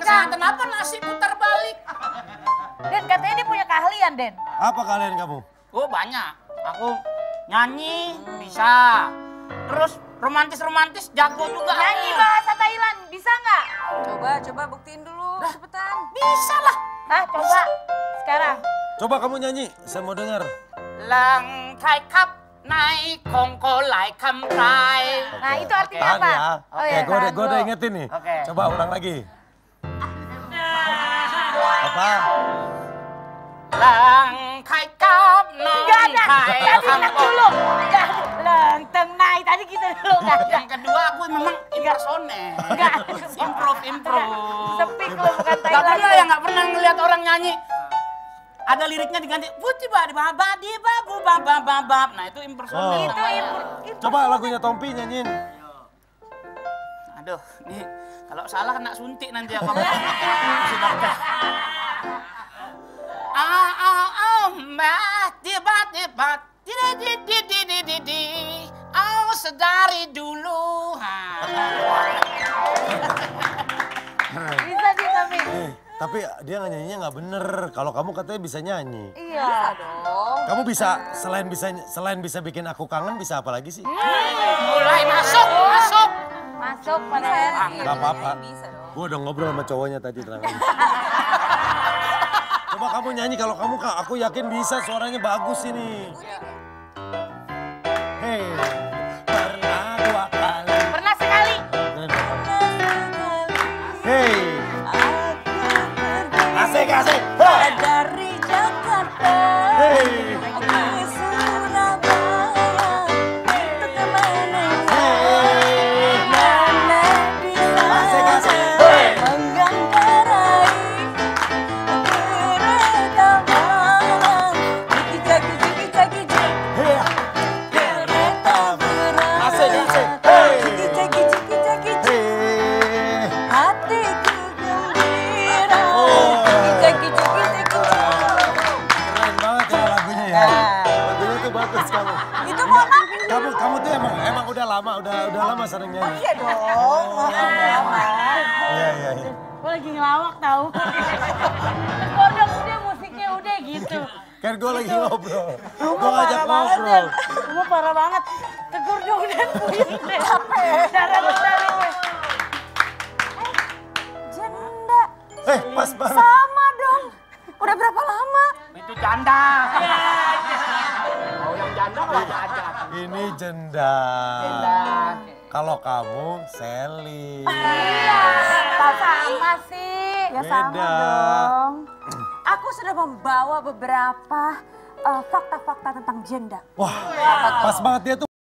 Kak, kenapa nasi putar balik? Den katanya dia punya keahlian Den. Apa kalian kamu? Oh banyak. Aku nyanyi bisa. Terus romantis-romantis jago juga. Nyanyi bahasa Thailand bisa nggak? Coba, coba buktiin dulu, cepetan. Bisa lah. Hah coba sekarang. Coba kamu nyanyi, saya mau dengar. Lang thai kap naik kongko lai kam thai. Nah itu artinya Tahan apa? ya. Oh Oke, ya, gue udah, gua udah ingetin nih. Oke. Coba ulang lagi. Apa? Lang thai kap naik Nggak ada. thai Tadi enak dulu. Lenteng naik tadi kita dulu ada. Yang kedua aku memang impersonate. Nggak. Improve, improve. Sepik lu bukan Gak Thailand. pernah ya, gak pernah ngeliat orang nyanyi. Ada liriknya diganti putih badi baba di babu baba babab. Nah itu impersonate. Oh. Itu itu. Coba lagunya Tompi nyanyiin. Aduh, nih kalau salah kena suntik nanti ya kamu. Ah ah ah mbak tibat tibat tidak di di di di di di Aku sedari dulu. Ha. Bisa tapi. Eh, tapi dia nyanyinya nggak bener. Kalau kamu katanya bisa nyanyi. Iya. Kamu bisa selain bisa selain bisa bikin aku kangen bisa apa lagi sih? Mulai masuk, masuk. Masuk pada Gak apa-apa. Dong. Gue udah ngobrol sama cowoknya tadi terang. Kamu nyanyi kalau kamu kak, aku yakin bisa suaranya bagus ini. Hei, pernah dua kali. Pernah sekali. Hei, asik asik. Hei, kamu. Itu mau apa? Kamu kamu tuh emang emang udah lama udah udah lama sering nyanyi. Iya dong Lama Iya iya. iya. Gue lagi ngelawak tau. Kodok udah musiknya udah gitu. Kan gue lagi ngobrol. Lu Gue ngajak parah banget ngobrol. Mah parah banget. Tegur dong dan puyeng deh. Capek. Darah lu darah gue. Janda Eh pas banget. Sama dong Udah berapa lama? Itu janda. Ini jenda. Kalau kamu Sally. Tak sama sih. Ya sama Beda. dong Aku sudah membawa beberapa eh, fakta-fakta tentang janda Wah, pas banget dia tuh